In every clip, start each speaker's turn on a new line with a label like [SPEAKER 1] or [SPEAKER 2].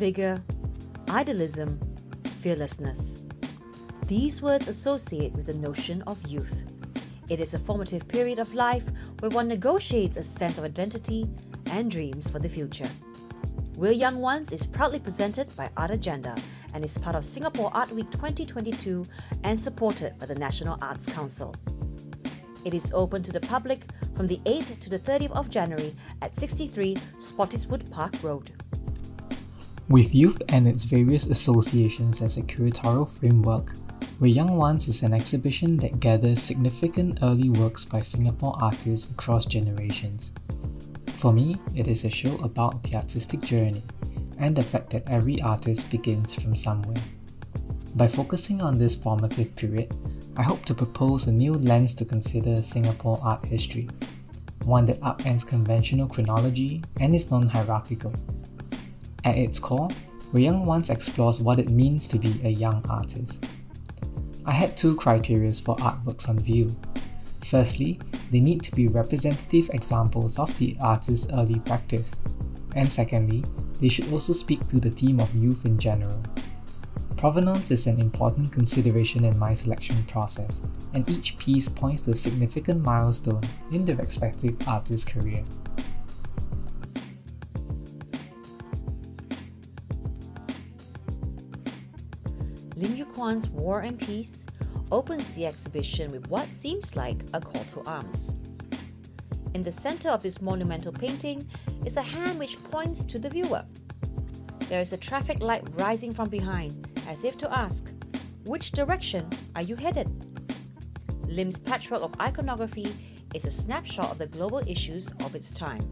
[SPEAKER 1] Vigor, idealism, fearlessness. These words associate with the notion of youth. It is a formative period of life where one negotiates a sense of identity and dreams for the future. We're Young Once is proudly presented by Art Agenda and is part of Singapore Art Week 2022 and supported by the National Arts Council. It is open to the public from the 8th to the 30th of January at 63 Spottiswoode Park Road.
[SPEAKER 2] With youth and its various associations as a curatorial framework, We're Young Once is an exhibition that gathers significant early works by Singapore artists across generations. For me, it is a show about the artistic journey and the fact that every artist begins from somewhere. By focusing on this formative period, I hope to propose a new lens to consider Singapore art history, one that upends conventional chronology and is non hierarchical. At its core, We're Young Once explores what it means to be a young artist. I had two criteria for artworks on view. Firstly, they need to be representative examples of the artist's early practice, and secondly, they should also speak to the theme of youth in general. Provenance is an important consideration in my selection process, and each piece points to a significant milestone in the respective artist's career.
[SPEAKER 1] Lim Yew Kuan's War and Peace opens the exhibition with what seems like a call to arms. In the center of this monumental painting is a hand which points to the viewer. There is a traffic light rising from behind, as if to ask, Which direction are you headed? Lim's patchwork of iconography is a snapshot of the global issues of its time.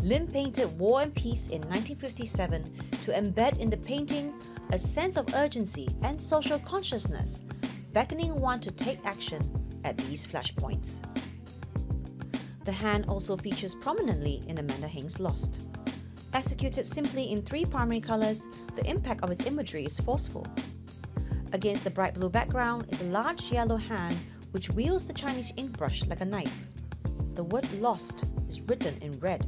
[SPEAKER 1] Lim painted War and Peace in 1957 to embed in the painting a sense of urgency and social consciousness, beckoning one to take action at these flashpoints. The hand also features prominently in Amanda Heng's Lost. Executed simply in three primary colours, the impact of its imagery is forceful. Against the bright blue background is a large yellow hand which wields the Chinese ink brush like a knife. The word lost is written in red.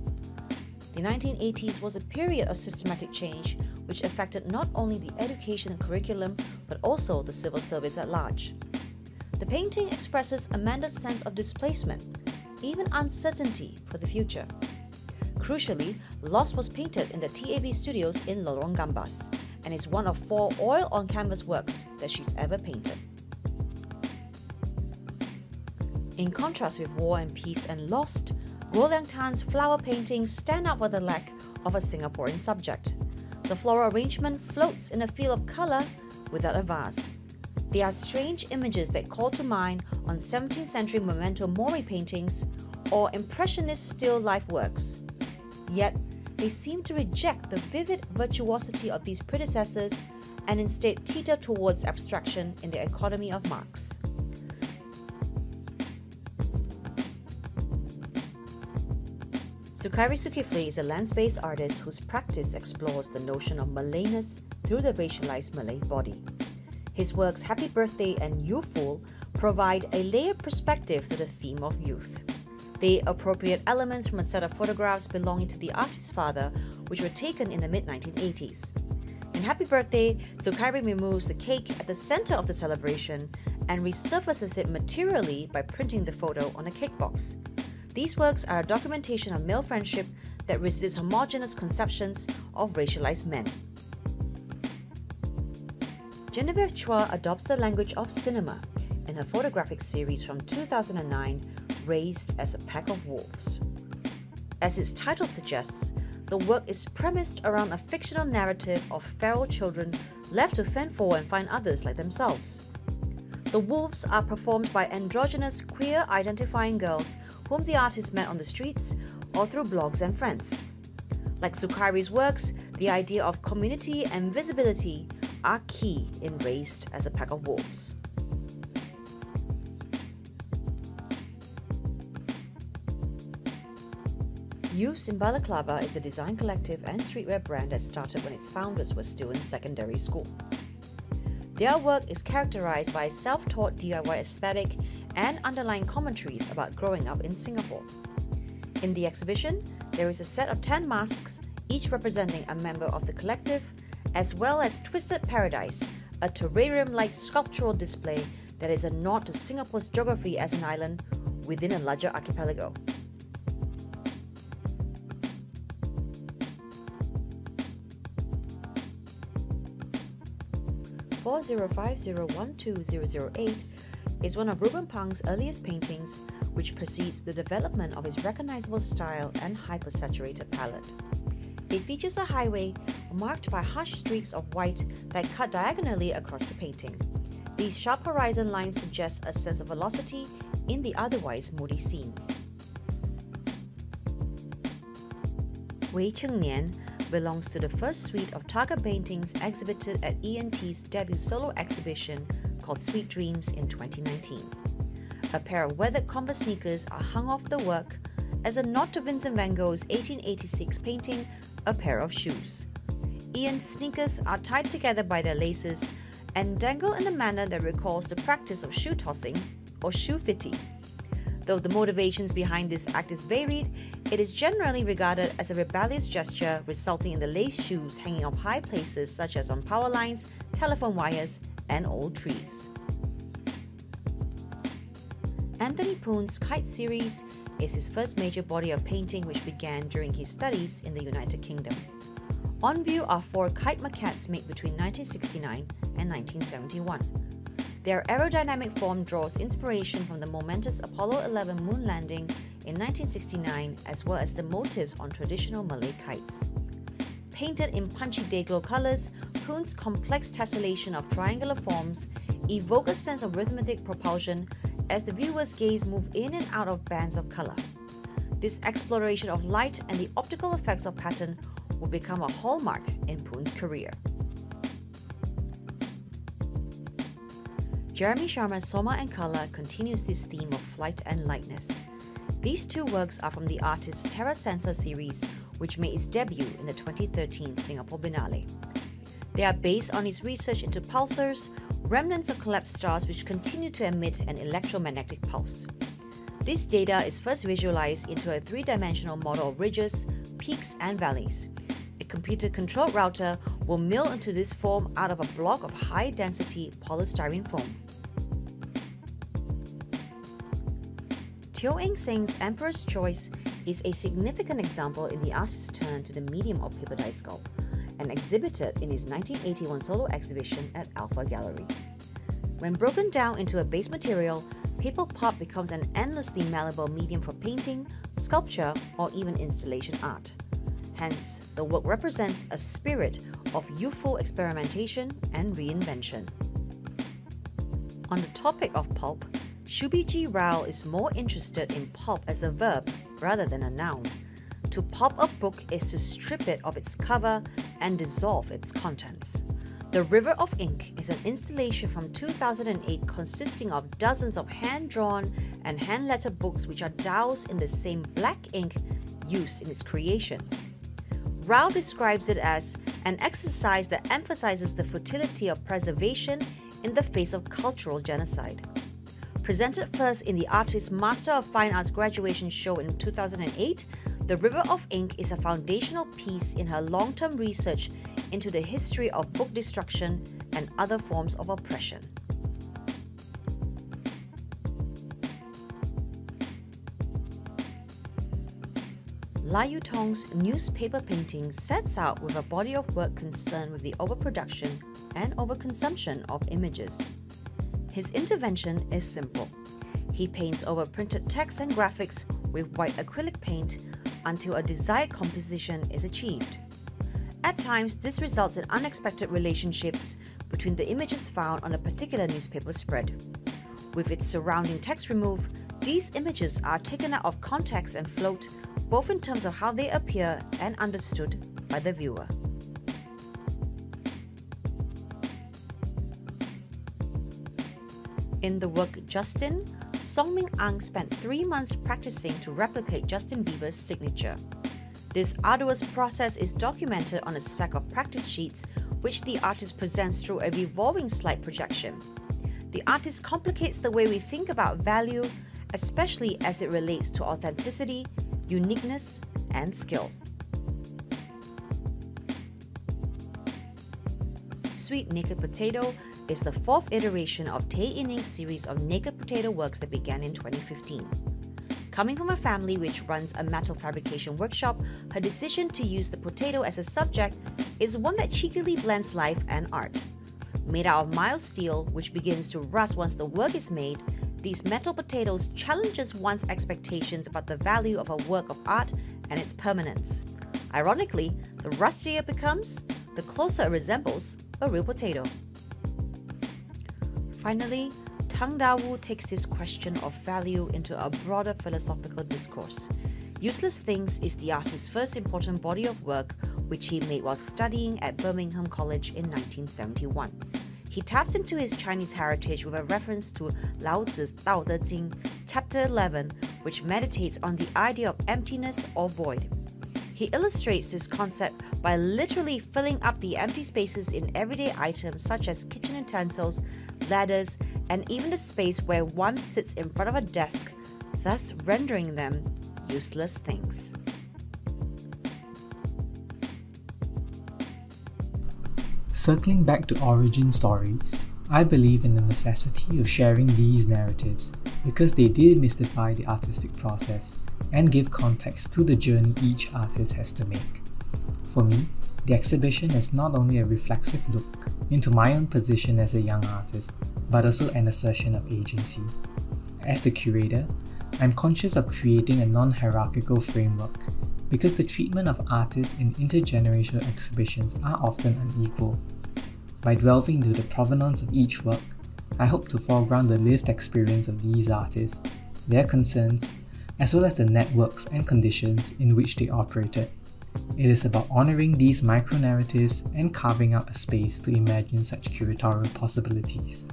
[SPEAKER 1] The 1980s was a period of systematic change which affected not only the education curriculum but also the civil service at large. The painting expresses Amanda's sense of displacement, even uncertainty for the future. Crucially, Lost was painted in the TAV studios in Lorong Gambas and is one of four oil on canvas works that she's ever painted. In contrast with War and Peace and Lost, Goh Liang Tan's flower paintings stand out for the lack of a Singaporean subject. The floral arrangement floats in a field of colour without a vase. They are strange images that call to mind on 17th century memento mori paintings or impressionist still life works. Yet, they seem to reject the vivid virtuosity of these predecessors and instead teeter towards abstraction in their economy of marks. Sukairi Zulkifli is a lens-based artist whose practice explores the notion of Malayness through the racialized Malay body. His works Happy Birthday and Youthful provide a layered perspective to the theme of youth. They appropriate elements from a set of photographs belonging to the artist's father, which were taken in the mid 1980s. In Happy Birthday, Zulkifli removes the cake at the center of the celebration and resurfaces it materially by printing the photo on a cake box. These works are a documentation of male friendship that resists homogenous conceptions of racialized men. Genevieve Chua adopts the language of cinema in her photographic series from 2009, Raised as a Pack of Wolves. As its title suggests, the work is premised around a fictional narrative of feral children left to fend for and find others like themselves. The wolves are performed by androgynous, queer identifying girls whom the artist met on the streets or through blogs and friends. Like Zulkifli's works, the idea of community and visibility are key in Raised as a Pack of Wolves. Youths in Balaclava is a design collective and streetwear brand that started when its founders were still in secondary school. Their work is characterized by a self taught DIY aesthetic and underlying commentaries about growing up in Singapore. In the exhibition, there is a set of 10 masks each representing a member of the collective, as well as Twisted Paradise, a terrarium like sculptural display that is a nod to Singapore's geography as an island within a larger archipelago. Four zero five zero one two zero zero eight is one of Ruben Pang's earliest paintings, which precedes the development of his recognizable style and hypersaturated palette. It features a highway marked by harsh streaks of white that cut diagonally across the painting. These sharp horizon lines suggest a sense of velocity in the otherwise moody scene. Wei Cheng Nian belongs to the first suite of Targa paintings exhibited at Ian Tee's debut solo exhibition called Sweet Dreams in 2019. A pair of weathered Converse sneakers are hung off the work as a nod to Vincent van Gogh's 1886 painting, A Pair of Shoes. Ian's sneakers are tied together by their laces and dangle in a manner that recalls the practice of shoe tossing or shoefiti. Though the motivations behind this act is varied, it is generally regarded as a rebellious gesture resulting in the lace shoes hanging off high places such as on power lines, telephone wires, and old trees. Anthony Poon's Kite series is his first major body of painting which began during his studies in the United Kingdom. On view are four kite maquettes made between 1969 and 1971. Their aerodynamic form draws inspiration from the momentous Apollo 11 moon landing in 1969 as well as the motifs on traditional Malay kites. Painted in punchy day-glow colors, Poon's complex tessellation of triangular forms evoke a sense of rhythmic propulsion as the viewer's gaze move in and out of bands of color. This exploration of light and the optical effects of pattern will become a hallmark in Poon's career. Jeremy Sharma's Soma and Color continues this theme of flight and lightness. These two works are from the artist's Terra Sensa series, which made its debut in the 2013 Singapore Biennale. They are based on his research into pulsars, remnants of collapsed stars which continue to emit an electromagnetic pulse. This data is first visualized into a three dimensional model of ridges, peaks, and valleys A computer controlled router will mill into this form out of a block of high density polystyrene foam. Teo Eng Seng's Emperor's Choice is a significant example in the artist's turn to the medium of paper sculpt and exhibited in his 1981 solo exhibition at Alpha Gallery. When broken down into a base material, paper pulp becomes an endlessly malleable medium for painting, sculpture, or even installation art. Hence, the work represents a spirit of youthful experimentation and reinvention. On the topic of pulp, Shubigi Rao is more interested in pulp as a verb rather than a noun. To pulp a book is to strip it of its cover and dissolve its contents. The River of Ink is an installation from 2008 consisting of dozens of hand drawn and hand lettered books which are doused in the same black ink used in its creation. Rao describes it as an exercise that emphasizes the futility of preservation in the face of cultural genocide. Presented first in the artist's Master of Fine Arts graduation show in 2008, The River of Ink is a foundational piece in her long term research into the history of book destruction and other forms of oppression. Lai Yutong's newspaper painting sets out with a body of work concerned with the overproduction and overconsumption of images. His intervention is simple. He paints over printed text and graphics with white acrylic paint until a desired composition is achieved. At times, this results in unexpected relationships between the images found on a particular newspaper spread. With its surrounding text removed, these images are taken out of context and float both in terms of how they appear and understood by the viewer. In the work Justin, Song Ming Ang spent three months practicing to replicate Justin Bieber's signature. This arduous process is documented on a stack of practice sheets, which the artist presents through a revolving slide projection. The artist complicates the way we think about value, especially as it relates to authenticity uniqueness, and skill. Sweet Naked Potato is the fourth iteration of Tay Inning's series of naked potato works that began in 2015. Coming from a family which runs a metal fabrication workshop, her decision to use the potato as a subject is one that cheekily blends life and art. Made out of mild steel, which begins to rust once the work is made, these metal potatoes challenges one's expectations about the value of a work of art and its permanence. Ironically, the rustier it becomes, the closer it resembles a real potato. Finally, Tang Da Wu takes this question of value into a broader philosophical discourse. Useless Things is the artist's first important body of work, which he made while studying at Birmingham College in 1971. He taps into his Chinese heritage with a reference to Lao Tzu's Tao Te Ching, chapter 11, which meditates on the idea of emptiness or void. He illustrates this concept by literally filling up the empty spaces in everyday items such as kitchen utensils, ladders, and even the space where one sits in front of a desk, thus rendering them useless things.
[SPEAKER 2] Circling back to origin stories, I believe in the necessity of sharing these narratives because they demystify the artistic process and give context to the journey each artist has to make. For me, the exhibition is not only a reflexive look into my own position as a young artist, but also an assertion of agency. As the curator, I'm conscious of creating a non hierarchical framework because the treatment of artists in intergenerational exhibitions are often unequal. By delving into the provenance of each work, I hope to foreground the lived experience of these artists, their concerns, as well as the networks and conditions in which they operated. It is about honoring these micro narratives and carving out a space to imagine such curatorial possibilities.